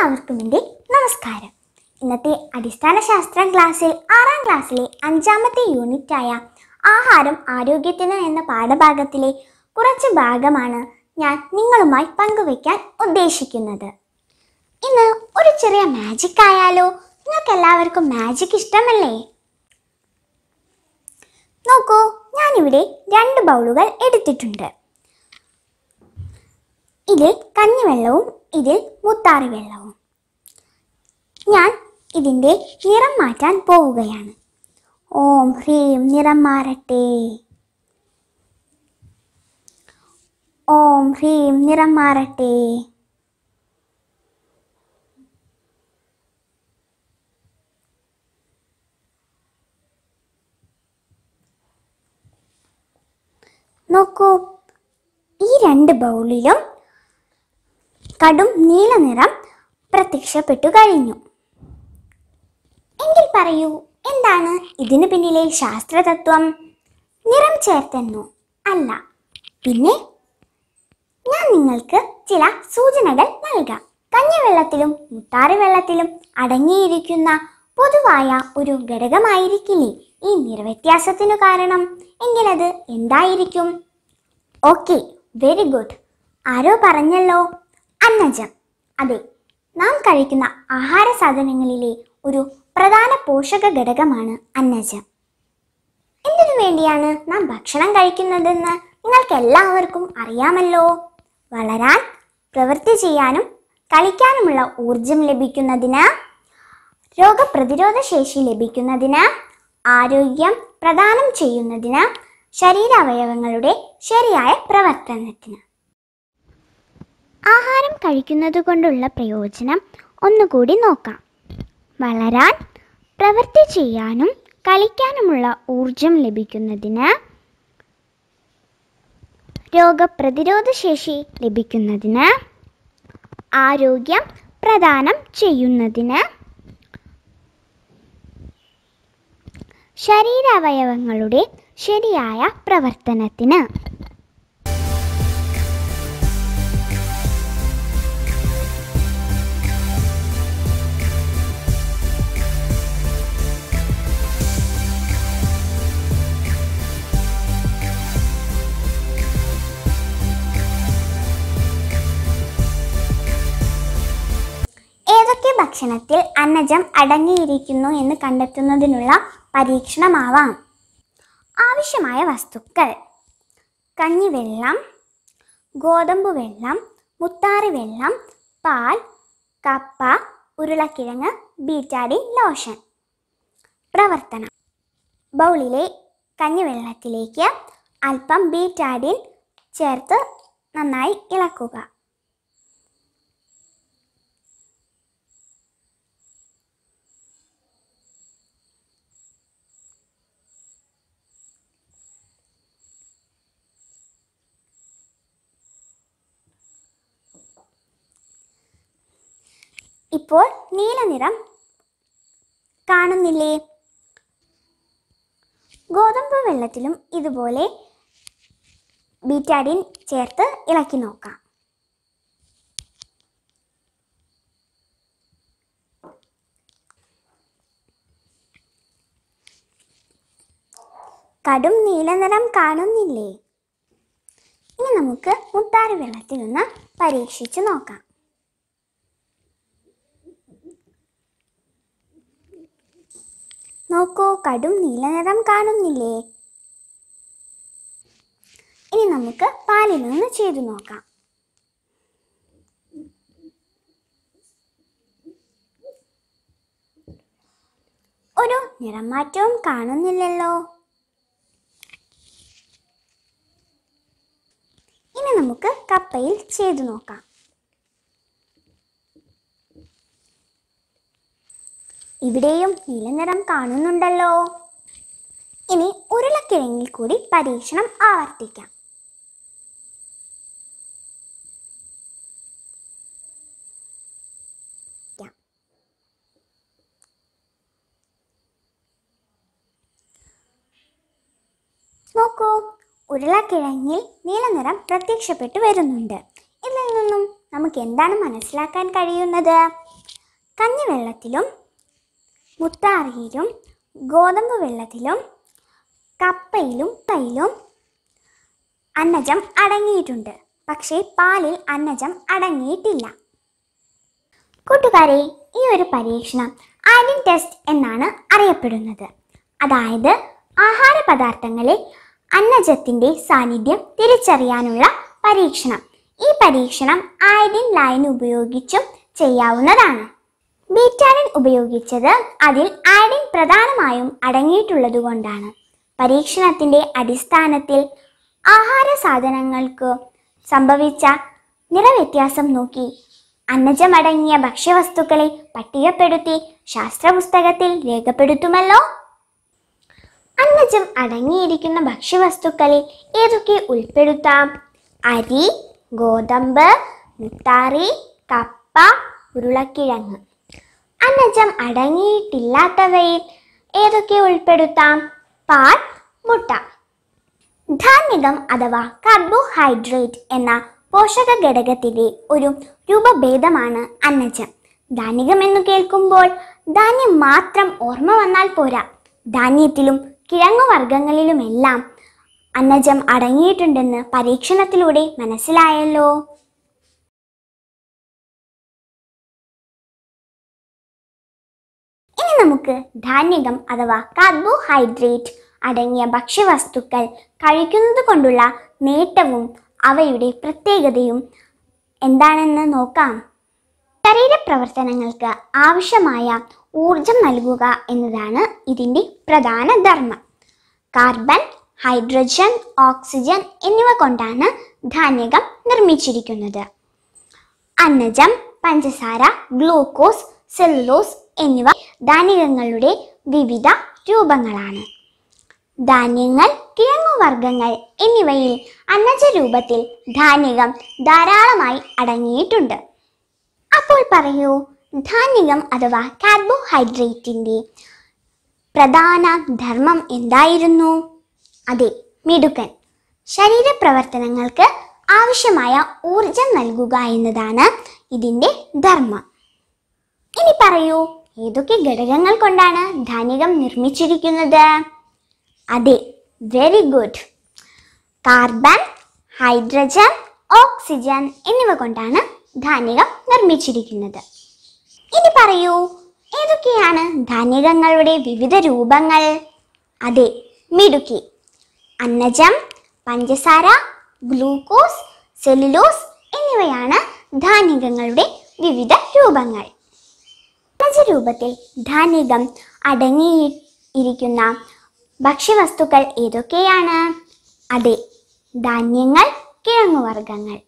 എല്ലാവർക്കും എന്റെ നമസ്കാരം. ഇന്നത്തെ അടിസ്ഥാന ശാസ്ത്രം ക്ലാസ്സിൽ ആറാം ക്ലാസ്സിലെ അഞ്ചാമത്തെ യൂണിറ്റായ ആഹാരം ആരോഗ്യത്തിന് എന്ന പാഠഭാഗത്തിലെ കുറച്ച് ഭാഗമാണ് ഞാൻ നിങ്ങളുമായി പങ്കുവയ്ക്കാൻ ഉദ്ദേശിക്കുന്നത്. ഇന്ന് ഒരു ചെറിയ മാജിക് ആയാലോ? നിങ്ങൾക്ക് എല്ലാവർക്കും മാജിക് ഇഷ്ടമല്ലേ? നോക്കൂ ഞാനിവിടെ രണ്ട് ബൗളുകൾ എടുത്തിട്ടുണ്ട്. ഇതിൽ കഞ്ഞിവെള്ളവും ഇതിൽ മുത്താറി വെള്ളവും. ഞാൻ ഇതിന്റെ നിറം മാറ്റാൻ പോവുകയാണ്. ഓം ഹ്രീം നിറം മാറട്ടെ. ഓം ഹ്രീം നിറം മാറട്ടെ. നോക്കൂ ഈ രണ്ട് ബൗളിലും കടും നീല നിറം പ്രത്യക്ഷപ്പെട്ടു കഴിഞ്ഞു. എങ്കിൽ പറയൂ എന്താണ് ഇതിനു പിന്നിലെ ശാസ്ത്രതത്വം? നിറം ചേർത്തെന്നു അല്ല. പിന്നെ ഞാൻ നിങ്ങൾക്ക് ചില സൂചനകൾ നൽകാം. കഞ്ഞിവെള്ളത്തിലും മുത്താറി വെള്ളത്തിലും അടങ്ങിയിരിക്കുന്ന പൊതുവായ ഒരു ഘടകമായിരിക്കില്ലേ ഈ നിറവ്യത്യാസത്തിനു കാരണം? എങ്കിലത് എന്തായിരിക്കും? Okay very good. ആരോ പറഞ്ഞല്ലോ അന്നജം. അതെ നാം കഴിക്കുന്ന ആഹാര സാധനങ്ങളിലെ ഒരു പ്രധാന പോഷക ഘടകമാണ് അന്നജം. എന്തിനു വേണ്ടിയാണ് നാം ഭക്ഷണം കഴിക്കുന്നതെന്ന് നിങ്ങൾക്ക് എല്ലാവർക്കും അറിയാമല്ലോ. വളരാൻ പ്രവൃത്തി ചെയ്യാനും കളിക്കാനുമുള്ള ഊർജം ലഭിക്കുന്നതിന് രോഗപ്രതിരോധ ശേഷി ലഭിക്കുന്നതിന് ആരോഗ്യം പ്രദാനം ചെയ്യുന്നതിന് ശരീരാവയവങ്ങളുടെ ശരിയായ പ്രവർത്തനത്തിന്. ആഹാരം കഴിക്കുന്നത് കൊണ്ടുള്ള പ്രയോജനം ഒന്നുകൂടി നോക്കാം. വളരാൻ പ്രവൃത്തി ചെയ്യാനും കളിക്കാനുമുള്ള ഊർജം ലഭിക്കുന്നതിന് രോഗപ്രതിരോധ ശേഷി ലഭിക്കുന്നതിന് ആരോഗ്യം പ്രദാനം ചെയ്യുന്നതിന് ശരീരാവയവങ്ങളുടെ ശരിയായ പ്രവർത്തനത്തിന് ഭക്ഷണത്തിൽ അന്നജം അടങ്ങിയിരിക്കുന്നു എന്ന് കണ്ടെത്തുന്നതിനുള്ള പരീക്ഷണമാവാം. ആവശ്യമായ വസ്തുക്കൾ. കഞ്ഞിവെള്ളം ഗോതമ്പ് വെള്ളം മുത്താറി വെള്ളം പാൽ കപ്പ ഉരുളക്കിഴങ്ങ് ബീറ്റാഡി ലോഷൻ. പ്രവർത്തനം. ബൗളിലെ കഞ്ഞിവെള്ളത്തിലേക്ക് അല്പം ബീറ്റാഡിൻ ചേർത്ത് നന്നായി ഇളക്കുക. ഇപ്പോൾ നീല നിറം. കാണുന്നില്ലേ? ഗോതമ്പ് വെള്ളത്തിലും ഇതുപോലെ ബീറ്റാഡിൻ ചേർത്ത് ഇളക്കി നോക്കാം. കടും നീല നിറം കാണുന്നില്ലേ? ഇനി നമുക്ക് മുത്താറി വെള്ളത്തിൽ നിന്ന് പരീക്ഷിച്ചു നോക്കാം. നോക്കൂ കടും നീല നിറം കാണുന്നില്ലേ? ഇനി നമുക്ക് പാലിൽ നിന്ന് ചെയ്തു നോക്കാം. ഒരു നിറമാറ്റവും കാണുന്നില്ലല്ലോ. ഇനി നമുക്ക് കപ്പയിൽ ചെയ്തു നോക്കാം. ഇവിടെയും നീലനിറം കാണുന്നുണ്ടല്ലോ. ഇനി ഉരുളക്കിഴങ്ങിൽ കൂടി പരീക്ഷണം ആവർത്തിക്കാം. നോക്കൂ ഉരുളക്കിഴങ്ങിൽ നീലനിറം പ്രത്യക്ഷപ്പെട്ടു വരുന്നുണ്ട്. ഇതിൽ നിന്നും നമുക്ക് എന്താണ് മനസ്സിലാക്കാൻ കഴിയുന്നത്? കഞ്ഞിവെള്ളത്തിലും മുത്താറിയിലും ഗോതമ്പ് വെള്ളത്തിലും കപ്പയിലും തൈലും അന്നജം അടങ്ങിയിട്ടുണ്ട്. പക്ഷേ പാലിൽ അന്നജം അടങ്ങിയിട്ടില്ല. കൂട്ടുകാരെ ഈ ഒരു പരീക്ഷണം അയഡിൻ ടെസ്റ്റ് എന്നാണ് അറിയപ്പെടുന്നത്. അതായത് ആഹാര പദാർത്ഥങ്ങളിൽ അന്നജത്തിന്റെ സാന്നിധ്യം തിരിച്ചറിയാനുള്ള പരീക്ഷണം. ഈ പരീക്ഷണം അയഡിൻ ലൈൻ ഉപയോഗിച്ചും ചെയ്യാവുന്നതാണ്. ബീറ്റാഡിൻ ഉപയോഗിച്ചത് അതിൽ അയഡിൻ പ്രധാനമായും അടങ്ങിയിട്ടുള്ളതുകൊണ്ടാണ്. പരീക്ഷണത്തിന്റെ അടിസ്ഥാനത്തിൽ ആഹാര സാധനങ്ങൾക്ക് സംഭവിച്ച നിറവ്യത്യാസം നോക്കി. അന്നജമടങ്ങിയ ഭക്ഷ്യവസ്തുക്കളെ പട്ടികപ്പെടുത്തി ശാസ്ത്രപുസ്തകത്തിൽ രേഖപ്പെടുത്തുമല്ലോ? അന്നജം അടങ്ങിയിരിക്കുന്ന ഭക്ഷ്യവസ്തുക്കളിൽ ഏതൊക്കെ ഉൾപ്പെടുത്താം? അരി ഗോതമ്പ് മുത്താറി കപ്പ ഉരുളക്കിഴങ്ങ്. അന്നജം അടങ്ങിയിട്ടില്ലാത്തവയിൽ ഏതൊക്കെ ഉൾപ്പെടുത്താം? പാൽ മുട്ട. ധാന്യകം അഥവാ കാർബോഹൈഡ്രേറ്റ് എന്ന പോഷക ഘടകത്തിലെ ഒരു രൂപഭേദമാണ് അന്നജം. ധാന്യകം എന്ന് കേൾക്കുമ്പോൾ ധാന്യം മാത്രം ഓർമ്മ വന്നാൽ പോരാ. ധാന്യത്തിലും കിഴങ്ങുവർഗങ്ങളിലുമെല്ലാം അന്നജം അടങ്ങിയിട്ടുണ്ടെന്ന് പരീക്ഷണത്തിലൂടെ മനസ്സിലായല്ലോ. ധാന്യകം അഥവാ കാർബോഹൈഡ്രേറ്റ് അടങ്ങിയ ഭക്ഷ്യവസ്തുക്കൾ കഴിക്കുന്നത് കൊണ്ടുള്ള നേട്ടവും അവയുടെ പ്രത്യേകതയും എന്താണെന്ന് നോക്കാം. ശരീരപ്രവർത്തനങ്ങൾക്ക് ആവശ്യമായ ഊർജം നൽകുക എന്നതാണ് ഇതിന്റെ പ്രധാന ധർമ്മം. കാർബൺ ഹൈഡ്രജൻ ഓക്സിജൻ എന്നിവ കൊണ്ടാണ് ധാന്യകം നിർമ്മിച്ചിരിക്കുന്നത്. അന്നജം പഞ്ചസാര ഗ്ലൂക്കോസ് സെല്ലുലോസ് എന്നിവ ധാന്യങ്ങളുടെ വിവിധ രൂപങ്ങളാണ്. ധാന്യങ്ങൾ കിഴങ്ങുവർഗങ്ങൾ എന്നിവയിൽ അന്നജ രൂപത്തിൽ ധാന്യകം ധാരാളമായി അടങ്ങിയിട്ടുണ്ട്. അപ്പോൾ പറയൂ ധാന്യകം അഥവാ കാർബോഹൈഡ്രേറ്റിന്റെ പ്രധാന ധർമ്മം എന്തായിരുന്നു? അതെ മിടുക്കൻ. ശരീരപ്രവർത്തനങ്ങൾക്ക് ആവശ്യമായ ഊർജം നൽകുക എന്നതാണ് ഇതിന്റെ ധർമ്മം. ഇനി പറയൂ ഏതൊക്കെ ഘടകങ്ങൾ കൊണ്ടാണ് ധനികം നിർമ്മിച്ചിരിക്കുന്നത്? അതെ very good carbon hydrogen oxygen എന്നിവ കൊണ്ടാണ് ധാന്യകം നിർമ്മിച്ചിരിക്കുന്നത്. ഇനി പറയൂ ഏതൊക്കെയാണ് ധാന്യകങ്ങളുടെ വിവിധ രൂപങ്ങൾ? അതെ മിടുക്കി. അന്നജം പഞ്ചസാര ഗ്ലൂക്കോസ് സെല്ലുലോസ് എന്നിവയാണ് ധാന്യകങ്ങളുടെ വിവിധ രൂപങ്ങൾ. രൂപത്തിൽ ധാന്യകം അടങ്ങിയിരിക്കുന്ന ഭക്ഷ്യവസ്തുക്കൾ ഏതൊക്കെയാണ്? അതെ ധാന്യങ്ങൾ കിഴങ്ങുവർഗങ്ങൾ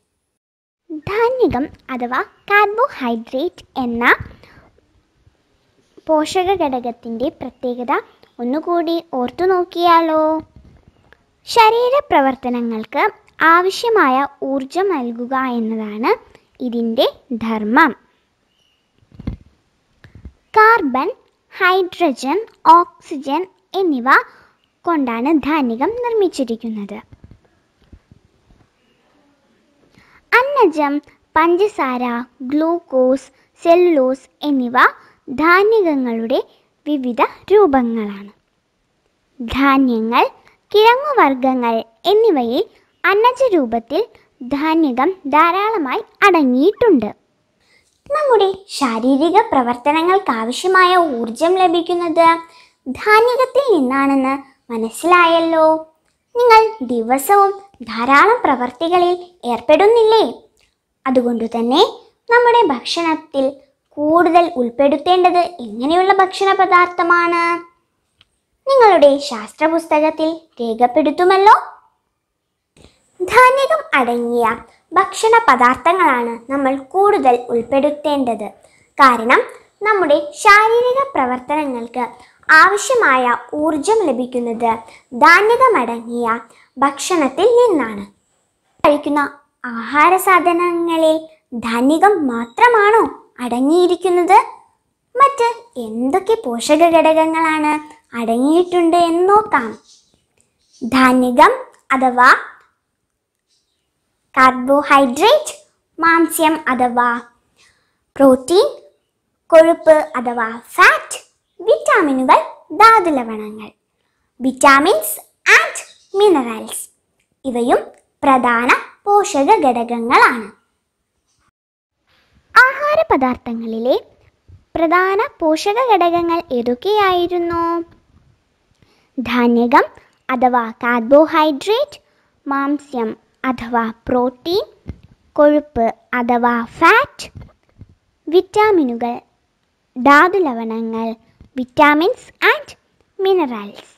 ധാന്യകം അഥവാ കാർബോഹൈഡ്രേറ്റ് എന്ന പോഷക ഘടകത്തിന്റെ പ്രത്യേകത ഒന്നുകൂടി ഓർത്തു നോക്കിയാലോ. ശരീര പ്രവർത്തനങ്ങൾക്ക് ആവശ്യമായ ഊർജം നൽകുക എന്നതാണ് ഇതിന്റെ ധർമ്മം. കാർബൺ ഹൈഡ്രജൻ ഓക്സിജൻ എന്നിവ കൊണ്ടാണ് ധാന്യകം നിർമ്മിച്ചിരിക്കുന്നത്. അന്നജം പഞ്ചസാര ഗ്ലൂക്കോസ് സെല്ലുലോസ് എന്നിവ ധാന്യകങ്ങളുടെ വിവിധ രൂപങ്ങളാണ്. ധാന്യങ്ങൾ കിഴങ്ങുവർഗങ്ങൾ എന്നിവയിൽ അന്നജ രൂപത്തിൽ ധാന്യകം ധാരാളമായി അടങ്ങിയിട്ടുണ്ട്. നമ്മുടെ ശാരീരിക പ്രവർത്തനങ്ങൾക്ക് ആവശ്യമായ ഊർജം ലഭിക്കുന്നത് ധാന്യകത്തിൽ നിന്നാണെന്ന് മനസ്സിലായല്ലോ. നിങ്ങൾ ദിവസവും ധാരാളം പ്രവർത്തികളിൽ ഏർപ്പെടുന്നില്ലേ? അതുകൊണ്ട് തന്നെ നമ്മുടെ ഭക്ഷണത്തിൽ കൂടുതൽ ഉൾപ്പെടുത്തേണ്ടത് എങ്ങനെയുള്ള ഭക്ഷണ പദാർത്ഥമാണ്? നിങ്ങളുടെ ശാസ്ത്ര പുസ്തകത്തിൽ രേഖപ്പെടുത്തുമല്ലോ? ധാന്യകം അടങ്ങിയ ഭക്ഷണ പദാർത്ഥങ്ങളാണ് നമ്മൾ കൂടുതൽ ഉൾപ്പെടുത്തേണ്ടത്. കാരണം നമ്മുടെ ശാരീരിക പ്രവർത്തനങ്ങൾക്ക് ആവശ്യമായ ഊർജം ലഭിക്കുന്നത് ധാന്യകമടങ്ങിയ ഭക്ഷണത്തിൽ നിന്നാണ്. കഴിക്കുന്ന ആഹാര സാധനങ്ങളിൽ ധാന്യകം മാത്രമാണോ അടങ്ങിയിരിക്കുന്നത്? മറ്റ് എന്തൊക്കെ പോഷക ഘടകങ്ങളാണ് അടങ്ങിയിട്ടുണ്ട് എന്ന് നോക്കാം. ധാന്യകം അഥവാ കാർബോഹൈഡ്രേറ്റ് മാംസ്യം അഥവാ പ്രോട്ടീൻ കൊഴുപ്പ് അഥവാ ഫാറ്റ് വിറ്റാമിനുകൾ ധാതുലവണങ്ങൾ വിറ്റാമിൻസ് ആൻഡ് മിനറൽസ് ഇവയും പ്രധാന പോഷക ഘടകങ്ങളാണ്. ആഹാര പദാർത്ഥങ്ങളിലെ പ്രധാന പോഷക ഘടകങ്ങൾ ഏതൊക്കെയായിരുന്നു? ധാന്യകം അഥവാ കാർബോഹൈഡ്രേറ്റ് മാംസ്യം അഥവാ പ്രോട്ടീൻ കൊഴുപ്പ് അഥവാ ഫാറ്റ് വിറ്റാമിനുകൾ ധാതു ലവണങ്ങൾ വിറ്റാമിൻസ് ആൻഡ് മിനറൽസ്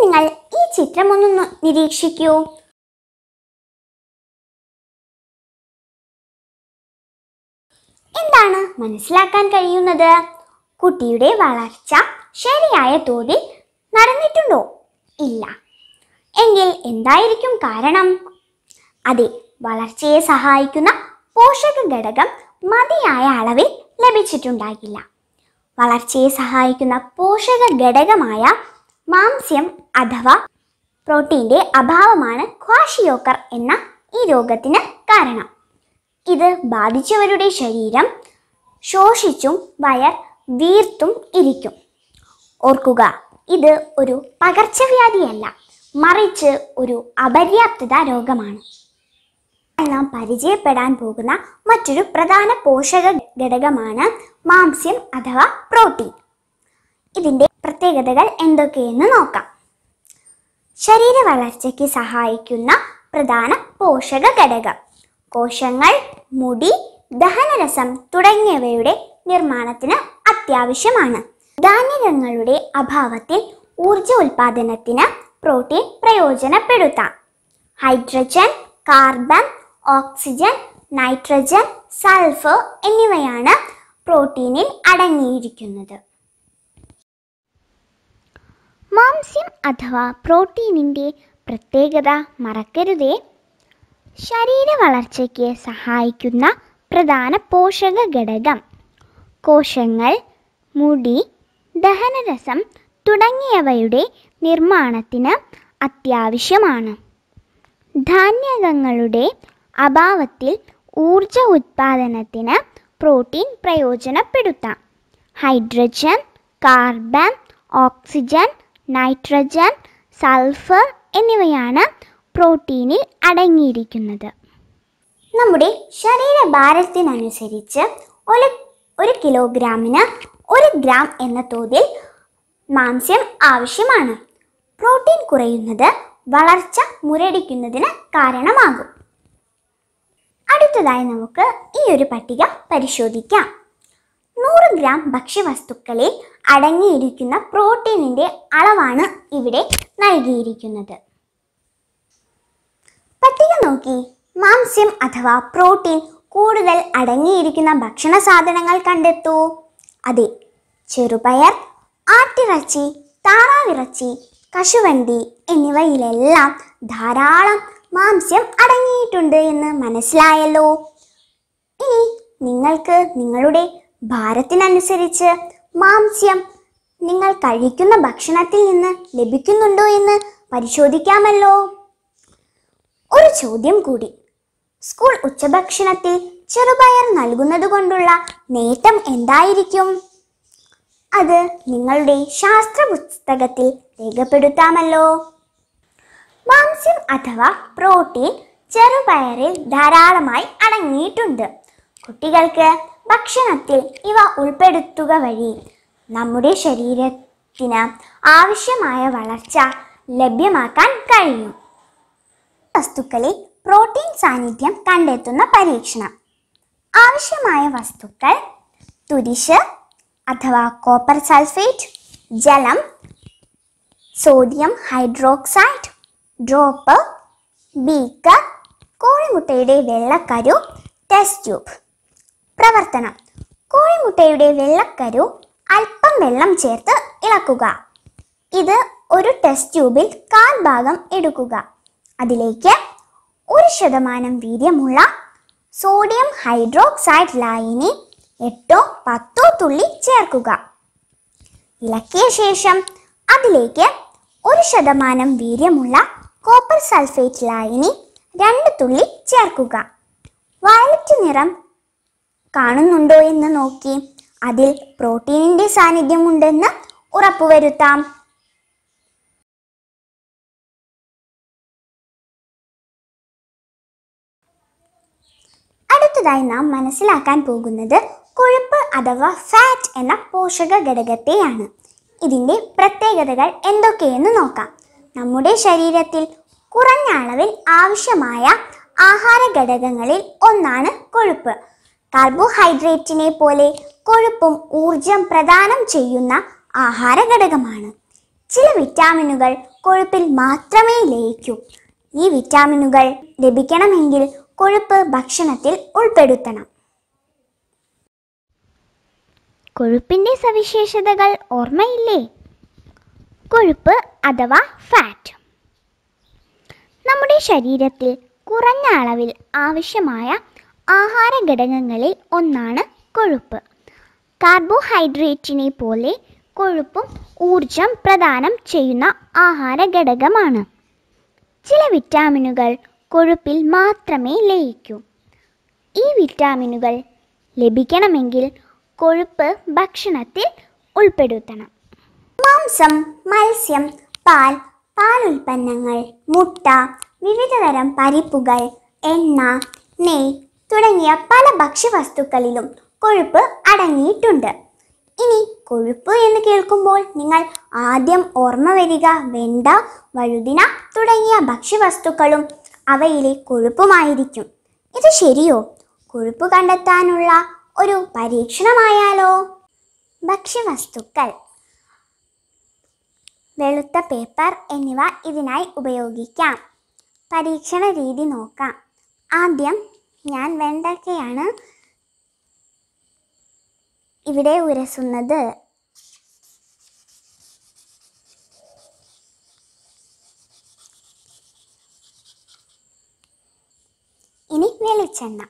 നിങ്ങൾ ഈ ചിത്രം ഒന്ന് നിരീക്ഷിക്കൂ. എന്താണ് മനസ്സിലാക്കാൻ കഴിയുന്നത്? കുട്ടിയുടെ വളർച്ച ശരിയായ തോതിൽ നടന്നിട്ടുണ്ടോ? ഇല്ല. എങ്കിൽ എന്തായിരിക്കും കാരണം? അതെ വളർച്ചയെ സഹായിക്കുന്ന പോഷക ഘടകം മതിയായ അളവിൽ ലഭിച്ചിട്ടുണ്ടാകില്ല. വളർച്ചയെ സഹായിക്കുന്ന പോഷക ഘടകമായ മാംസ്യം അഥവാ പ്രോട്ടീന്റെ അഭാവമാണ് ക്വാഷിയോക്കർ എന്ന ഈ രോഗത്തിന് കാരണം. ഇത് ബാധിച്ചവരുടെ ശരീരം ശോഷിച്ചും വയർ വീർത്തും ഇരിക്കും. ഓർക്കുക ഇത് ഒരു പകർച്ചവ്യാധിയല്ല മറിച്ച് ഒരു അപര്യാപ്തത രോഗമാണ്. നാം പരിചയപ്പെടാൻ പോകുന്ന മറ്റൊരു പ്രധാന പോഷക ഘടകമാണ് മാംസ്യം അഥവാ പ്രോട്ടീൻ. ഇതിന്റെ പ്രത്യേകതകൾ എന്തൊക്കെയെന്ന് നോക്കാം. ശരീര വളർച്ചയ്ക്ക് സഹായിക്കുന്ന പ്രധാന പോഷക ഘടകം. കോശങ്ങൾ മുടി ദഹനരസം തുടങ്ങിയവയുടെ നിർമ്മാണത്തിന് അത്യാവശ്യമാണ്. ധാന്യങ്ങളുടെ അഭാവത്തിൽ ഊർജ ഉൽപാദനത്തിന് പ്രോട്ടീൻ പ്രയോജനപ്പെടുത്താം. Hydrogen carbon oxygen nitrogen sulphur എന്നിവയാണ് പ്രോട്ടീനിൽ അടങ്ങിയിരിക്കുന്നത്. മാംസ്യം അഥവാ പ്രോട്ടീനിന്റെ പ്രത്യേകത മറക്കരുതേ. ശരീര വളർച്ചയ്ക്ക് സഹായിക്കുന്ന പ്രധാന പോഷക ഘടകം കോശങ്ങൾ മുടി ദഹനരസം തുടങ്ങിയവയുടെ നിർമ്മാണത്തിന് അത്യാവശ്യമാണ്. ധാന്യകങ്ങളുടെ അഭാവത്തിൽ ഊർജ ഉത്പാദനത്തിന് പ്രോട്ടീൻ പ്രയോജനപ്പെടുത്താം. Hydrogen carbon oxygen nitrogen sulphur എന്നിവയാണ് പ്രോട്ടീനിൽ അടങ്ങിയിരിക്കുന്നത്. നമ്മുടെ ശരീരഭാരത്തിനനുസരിച്ച് ഒരു ഒരു കിലോഗ്രാമിന് ഒരു ഗ്രാം എന്ന തോതിൽ മാംസ്യം ആവശ്യമാണ്. പ്രോട്ടീൻ കുറയുന്നത് വളർച്ച മുരടിക്കുന്നതിന് കാരണമാകും. അടുത്തതായി നമുക്ക് ഈ ഒരു പട്ടിക പരിശോധിക്കാം. നൂറ് ഗ്രാം ഭക്ഷ്യവസ്തുക്കളിൽ അടങ്ങിയിരിക്കുന്ന പ്രോട്ടീനിന്റെ അളവാണ് ഇവിടെ നൽകിയിരിക്കുന്നത്. പട്ടിക നോക്കി. മാംസ്യം അഥവാ പ്രോട്ടീൻ കൂടുതൽ അടങ്ങിയിരിക്കുന്ന ഭക്ഷണ സാധനങ്ങൾ കണ്ടെത്തൂ. അതെ ചെറുപയർ ആട്ടിറച്ചി താറാവിറച്ചി കശുവണ്ടി എന്നിവയിലെല്ലാം ധാരാളം മാംസ്യം അടങ്ങിയിട്ടുണ്ട് എന്ന് മനസ്സിലായല്ലോ. ഇനി നിങ്ങൾക്ക് നിങ്ങളുടെ ഭാരത്തിനനുസരിച്ച് മാംസ്യം നിങ്ങൾ കഴിക്കുന്ന ഭക്ഷണത്തിൽ നിന്ന് ലഭിക്കുന്നുണ്ടോ എന്ന് പരിശോധിക്കാമല്ലോ. ഒരു ചോദ്യം കൂടി. സ്കൂൾ ഉച്ചഭക്ഷണത്തിൽ ചെറുപയർ നൽകുന്നത് കൊണ്ടുള്ള നേട്ടം എന്തായിരിക്കും? അത് നിങ്ങളുടെ ശാസ്ത്ര പുസ്തകത്തിൽ രേഖപ്പെടുത്താമല്ലോ. മാംസ്യം അഥവാ പ്രോട്ടീൻ ചെറുപയറിൽ ധാരാളമായി അടങ്ങിയിട്ടുണ്ട്. കുട്ടികൾക്ക് ഭക്ഷണത്തിൽ ഇവ ഉൾപ്പെടുത്തുക വഴി നമ്മുടെ ശരീരത്തിന് ആവശ്യമായ വളർച്ച ലഭ്യമാക്കാൻ കഴിയും. വസ്തുക്കളിൽ പ്രോട്ടീൻ സാന്നിധ്യം കണ്ടെത്തുന്ന പരീക്ഷണം. ആവശ്യമായ വസ്തുക്കൾ തുരിശ് അഥവാ കോപ്പർ സൾഫേറ്റ് ജലം സോഡിയം ഹൈഡ്രോക്സൈഡ് ഡ്രോപ്പ് ബീക്കർ കോഴിമുട്ടയുടെ വെള്ളക്കരു ടെസ്റ്റ് ട്യൂബ് പ്രവർത്തനം. കോഴിമുട്ടയുടെ വെള്ളക്കരു അല്പം വെള്ളം ചേർത്ത് ഇളക്കുക. ഇത് ഒരു ടെസ്റ്റ് ട്യൂബിൽ കാൽ ഭാഗം എടുക്കുക. അതിലേക്ക് ഒരു ശതമാനം വീര്യമുള്ള സോഡിയം ഹൈഡ്രോക്സൈഡ് ലായനി എട്ടോ പത്തോ തുള്ളി ചേർക്കുക. ഇളക്കിയ ശേഷം അതിലേക്ക് ഒരു ശതമാനം വീര്യമുള്ള കോപ്പർ സൾഫേറ്റ് ലായനി രണ്ട് തുള്ളി ചേർക്കുക. വയലറ്റ് നിറം കാണുന്നുണ്ടോ എന്ന് നോക്കി. അതിൽ പ്രോട്ടീനിന്റെ സാന്നിധ്യമുണ്ടെന്ന് ഉറപ്പുവരുത്താം അടുത്തതായി നാം മനസ്സിലാക്കാൻ പോകുന്നത് കൊഴുപ്പ് അഥവാ ഫാറ്റ് എന്ന പോഷക ഘടകത്തെയാണ് ഇതിന്റെ പ്രത്യേകതകൾ എന്തൊക്കെയെന്ന് നോക്കാം. നമ്മുടെ ശരീരത്തിൽ കുറഞ്ഞ അളവിൽ ആവശ്യമായ ആഹാര ഘടകങ്ങളിൽ ഒന്നാണ് കൊഴുപ്പ്. കാർബോഹൈഡ്രേറ്റിനെ പോലെ കൊഴുപ്പും ഊർജം പ്രദാനം ചെയ്യുന്ന ആഹാര ഘടകമാണ്. ചില വിറ്റാമിനുകൾ കൊഴുപ്പിൽ മാത്രമേ ലയിക്കൂ. ഈ വിറ്റാമിനുകൾ ലഭിക്കണമെങ്കിൽ കൊഴുപ്പ് ഭക്ഷണത്തിൽ ഉൾപ്പെടുത്തണം. കൊഴുപ്പിന്റെ സവിശേഷതകൾ ഓർമ്മയില്ലേ? കൊഴുപ്പ് അഥവാ ഫാറ്റ് നമ്മുടെ ശരീരത്തിൽ കുറഞ്ഞ അളവിൽ ആവശ്യമായ ആഹാര ഘടകങ്ങളിൽ ഒന്നാണ് കൊഴുപ്പ്. കാർബോഹൈഡ്രേറ്റിനെ പോലെ കൊഴുപ്പും ഊർജം പ്രദാനം ചെയ്യുന്ന ആഹാര ഘടകമാണ്. ചില വിറ്റാമിനുകൾ കൊഴുപ്പിൽ മാത്രമേ ലയിക്കൂ. ഈ വിറ്റാമിനുകൾ ലഭിക്കണമെങ്കിൽ കൊഴുപ്പ് ഭക്ഷണത്തിൽ ഉൾപ്പെടുത്തണം. മാംസം മത്സ്യം പാൽ പാൽ ഉൽപ്പന്നങ്ങൾ മുട്ട വിവിധതരം പരിപ്പുകൾ എണ്ണ നെയ് തുടങ്ങിയ പല ഭക്ഷ്യവസ്തുക്കളിലും കൊഴുപ്പ് അടങ്ങിയിട്ടുണ്ട്. ഇനി കൊഴുപ്പ് എന്ന് കേൾക്കുമ്പോൾ നിങ്ങൾ ആദ്യം ഓർമ്മ വരിക വെണ്ട വഴുതിന തുടങ്ങിയ ഭക്ഷ്യവസ്തുക്കളും അവയിലെ കൊഴുപ്പുമായിരിക്കും. ഇത് ശരിയോ? കൊഴുപ്പ് കണ്ടെത്താനുള്ള ഒരു പരീക്ഷണമായാലോ? ഭക്ഷ്യവസ്തുക്കൾ വെളുത്ത പേപ്പർ എന്നിവ ഇതിനായി ഉപയോഗിക്കാം. പരീക്ഷണ രീതി നോക്കാം. ആദ്യം ഞാൻ വെണ്ടയ്ക്കയാണ് ഇവിടെ ഉരസുന്നത്. ഇനി വെളിച്ചെണ്ണ.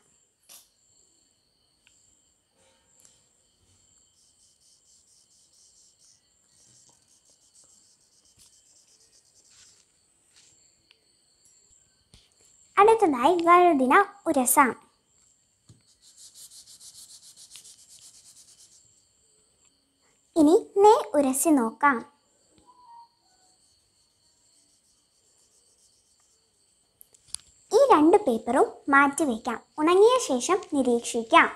അടുത്തതായി വഴുതിന ഉരസാം ഇനി നേ ഉരസി നോക്കാം. ഈ രണ്ട് പേപ്പറും മാറ്റിവെക്കാം ഉണങ്ങിയ ശേഷം നിരീക്ഷിക്കാം.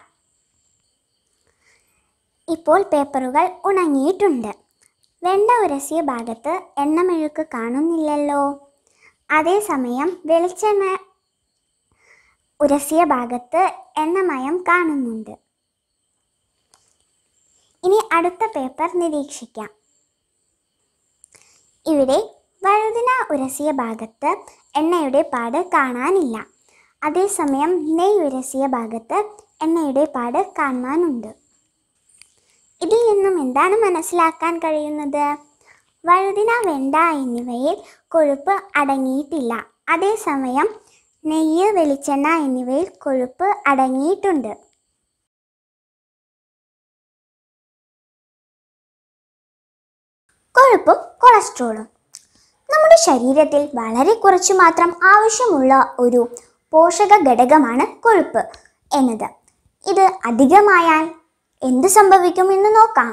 ഇപ്പോൾ പേപ്പറുകൾ ഉണങ്ങിയിട്ടുണ്ട്. വെണ്ട ഉരസിയ ഭാഗത്ത് എണ്ണമെഴുക്ക് കാണുന്നില്ലല്ലോ. അതേസമയം വെളിച്ചെണ്ണ ഉരസിയ ഭാഗത്ത് എണ്ണമയം കാണുന്നുണ്ട്. ഇനി അടുത്ത പേപ്പർ നിരീക്ഷിക്കാം. ഇവിടെ വഴുതിന ഉരസിയ ഭാഗത്ത് എണ്ണയുടെ പാട് കാണാനില്ല. അതേസമയം നെയ് ഉരസിയ ഭാഗത്ത് എണ്ണയുടെ പാട് കാണാനുണ്ട്. ഇതിൽ നിന്നും എന്താണ് മനസ്സിലാക്കാൻ കഴിയുന്നത്? വഴുതിന വെണ്ട എന്നിവയിൽ കൊഴുപ്പ് അടങ്ങിയിട്ടില്ല. അതേസമയം നെയ്യ് വെളിച്ചെണ്ണ എന്നിവയിൽ കൊഴുപ്പ് അടങ്ങിയിട്ടുണ്ട്. കൊഴുപ്പും കൊളസ്ട്രോളും. നമ്മുടെ ശരീരത്തിൽ വളരെ കുറച്ച് മാത്രം ആവശ്യമുള്ള ഒരു പോഷക ഘടകമാണ് കൊഴുപ്പ് എന്നത്. ഇത് അധികമായാൽ എന്ത് സംഭവിക്കുമെന്ന് നോക്കാം.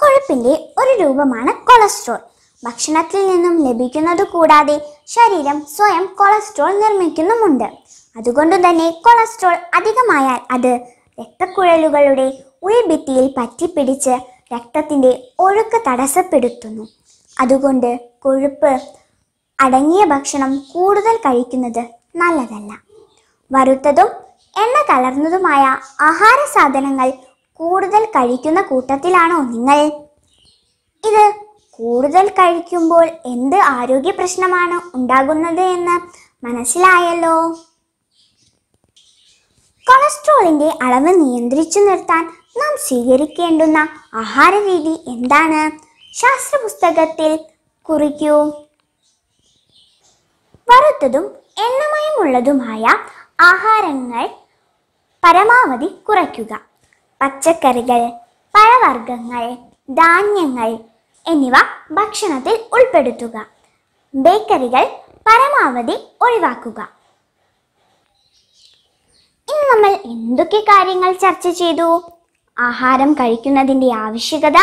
കൊഴുപ്പിന്റെ ഒരു രൂപമാണ് കൊളസ്ട്രോൾ. ഭക്ഷണത്തിൽ നിന്നും ലഭിക്കുന്നത് കൂടാതെ ശരീരം സ്വയം കൊളസ്ട്രോൾ നിർമ്മിക്കുന്നുമുണ്ട്. അതുകൊണ്ട് തന്നെ കൊളസ്ട്രോൾ അധികമായാൽ അത് രക്തക്കുഴലുകളുടെ ഉൾഭിത്തിയിൽ പറ്റിപ്പിടിച്ച് രക്തത്തിന്റെ ഒഴുക്ക് തടസ്സപ്പെടുത്തുന്നു. അതുകൊണ്ട് കൊഴുപ്പ് അടങ്ങിയ ഭക്ഷണം കൂടുതൽ കഴിക്കുന്നത് നല്ലതല്ല. വറുത്തതും എണ്ണ കലർന്നതുമായ ആഹാര സാധനങ്ങൾ കൂടുതൽ കഴിക്കുന്ന കൂട്ടത്തിലാണോ നിങ്ങൾ? ഇത് കൂടുതൽ കഴിക്കുമ്പോൾ എന്ത് ആരോഗ്യ പ്രശ്നമാണ് ഉണ്ടാകുന്നത് എന്ന് മനസ്സിലായല്ലോ. കൊളസ്ട്രോളിന്റെ അളവ് നിയന്ത്രിച്ചു നിർത്താൻ നാം സ്വീകരിക്കേണ്ടുന്ന ആഹാര രീതി എന്താണ്? ശാസ്ത്ര പുസ്തകത്തിൽ കുറിക്കൂ. വറുത്തതും എണ്ണമയമുള്ളതുമായ ആഹാരങ്ങൾ പരമാവധി കുറയ്ക്കുക. പച്ചക്കറികൾ പഴവർഗങ്ങൾ ധാന്യങ്ങൾ എന്നിവ ഭക്ഷണത്തിൽ ഉൾപ്പെടുത്തുക. ബേക്കറികൾ പരമാവധി ഒഴിവാക്കുക. ഇന്ന് നമ്മൾ എന്തൊക്കെ കാര്യങ്ങൾ ചർച്ച ചെയ്തു? ആഹാരം കഴിക്കുന്നതിന്റെ ആവശ്യകത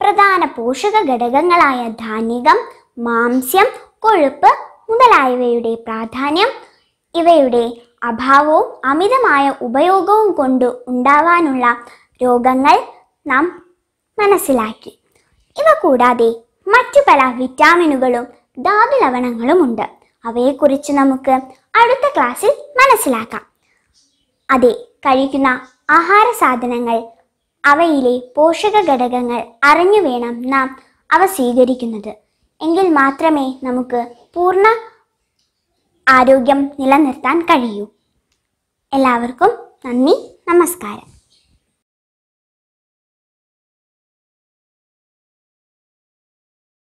പ്രധാന പോഷക ഘടകങ്ങളായ ധാന്യകം മാംസ്യം കൊഴുപ്പ് മുതലായവയുടെ പ്രാധാന്യം ഇവയുടെ അഭാവവും അമിതമായ ഉപയോഗവും കൊണ്ട് ഉണ്ടാവാനുള്ള രോഗങ്ങൾ നാം മനസ്സിലാക്കി. ഇവ കൂടാതെ മറ്റു പല വിറ്റാമിനുകളും ധാതു ലവണങ്ങളുമുണ്ട് അവയെക്കുറിച്ച് നമുക്ക് അടുത്ത ക്ലാസ്സിൽ മനസ്സിലാക്കാം. അതെ കഴിക്കുന്ന ആഹാര സാധനങ്ങൾ അവയിലെ പോഷക ഘടകങ്ങൾ അറിഞ്ഞു വേണം നാം അവ സ്വീകരിക്കുന്നത്. എങ്കിൽ മാത്രമേ നമുക്ക് പൂർണ ആരോഗ്യം നിലനിർത്താൻ കഴിയൂ. എല്ലാവർക്കും നന്ദി നമസ്കാരം.